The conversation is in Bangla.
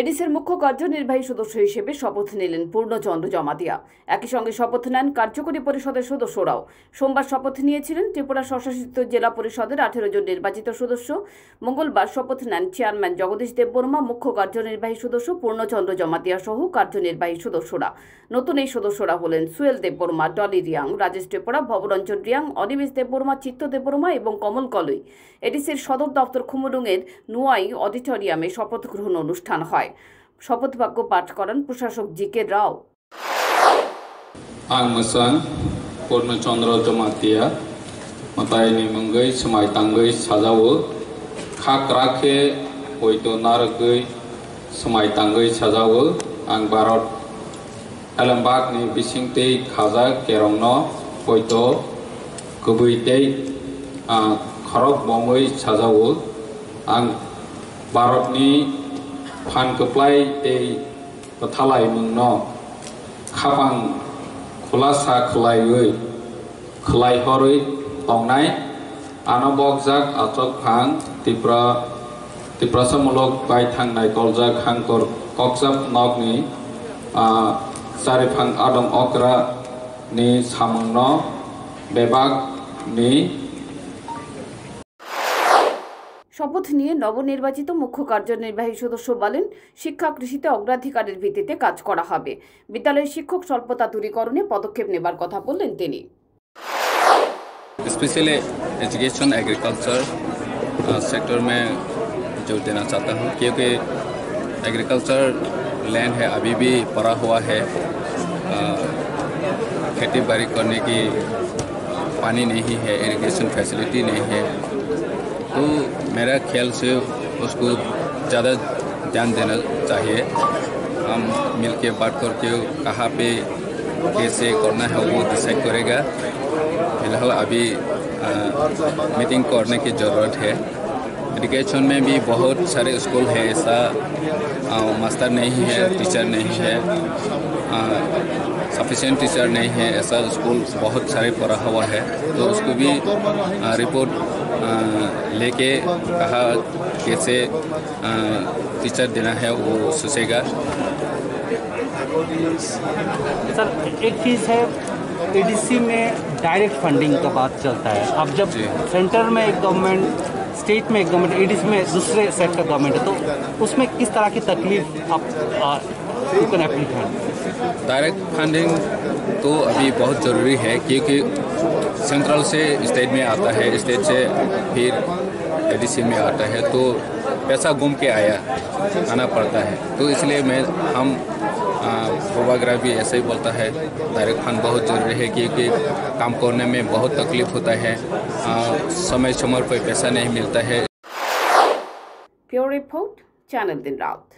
এডিসির মুখ্য কার্যনির্বাহী সদস্য হিসেবে শপথ নিলেন পূর্ণচন্দ্র জমাতিয়া একই সঙ্গে শপথ নেন কার্যকরী পরিষদের সদস্যরাও সোমবার শপথ নিয়েছিলেন ত্রিপুরা স্বশাসিত জেলা পরিষদের আঠেরো জন নির্বাচিত সদস্য মঙ্গলবার শপথ নেন চেয়ারম্যান জগদীশ দেববর্মা মুখ্য কার্যনির্বাহী সদস্য পূর্ণচন্দ্র জমাতিয়া সহ কার্যনির্বাহী সদস্যরা নতুন এই সদস্যরা হলেন সুয়েল দেববর্মা ডলি রিয়াং রাজেশ ত্রিপুরা ভবরঞ্জন রিয়াং দেব দেববর্মা চিত্ত দেববর্মা এবং কমল কলই এডিসির সদর দপ্তর খুমুরুংয়ের নুয়াই অডিটোরিয়ামে শপথ গ্রহণ অনুষ্ঠান হয় সভায় বাক্য পাঠ করেন প্রশাসক জি কে রাও আং পূর্ণচন্দ্র জমাতিয়া মাতায় নিমঙ্গই সমাইতাঙ্গই সাজাও খাক রাখে হয়তো নারকই সমাইতাঙ্গই সাজাও আং ভারত এলামবাগনি বিসিংতে খাজা কেরংন হয়তো গুবৈতেই খরক বমই সাজাও আং ভারতনি พันกปลายเอปทลายมึงนอขาพังคลาสาคลายเว้ยคลายฮอรุยตองไหนอานบอกจากอัตกพังติปราติปราสมโลกไปทางไหนกอลจากหังกอรกอกซับนอกนี้สารพังอดงอกระนี้สามงนอเบบักนี้ শপথ নিয়ে নবনির্বাচিত মুখ্য কার্যনির্বাহী সদস্য বলেন শিক্ষা কৃষিতে অগ্রাধিকারের ভিত্তিতে কাজ করা হবে বিদ্যালয়ের শিক্ষক স্বল্পতা দূরীকরণে পদক্ষেপ নেবার কথা বললেন তিনি স্পেশালি এডুকেশন এগ্রিকালচার সেক্টর মে জোর देना চাহতা হুম क्योंकि एग्रीकल्चर लैंड है अभी भी পড়া हुआ है खेती बाड़ी करने की पानी नहीं है इरिगेशन फैसिलिटी नहीं है तो मेरा ख्याल से उसको ज़्यादा ध्यान देना चाहिए हम मिल के बात करके कहाँ पे कैसे करना है वो डिसाइड करेगा फिलहाल अभी आ, मीटिंग करने की ज़रूरत है एग्रीकल्चर में भी बहुत सारे स्कूल है ऐसा मास्टर नहीं है टीचर नहीं है सफिशेंट टीचर नहीं है ऐसा स्कूल बहुत सारे पड़ा हुआ है तो उसको भी आ, रिपोर्ट लेके कहा कैसे टीचर देना है वो सोचेगा सर एक चीज़ है एडीसी में डायरेक्ट फंडिंग का बात चलता है अब जब सेंटर में एक गवर्नमेंट स्टेट में गवर्नमेंट एडीसी में दूसरे सेट का गवर्नमेंट है तो उसमें किस तरह की तकलीफ आप यू डायरेक्ट फंडिंग तो अभी बहुत ज़रूरी है क्योंकि सेंट्रल से स्टेट में आता है स्टेट से फिर एडीसी में आता है तो पैसा घूम के आया आना पड़ता है तो इसलिए मैं हम पूर्वाग्रह भी ऐसे ही बोलता है डायरेक्ट खान बहुत ज़रूरी है क्योंकि काम करने में बहुत तकलीफ होता है समय समय पर पैसा नहीं मिलता है प्योर रिपोर्ट चैनल दिन राउत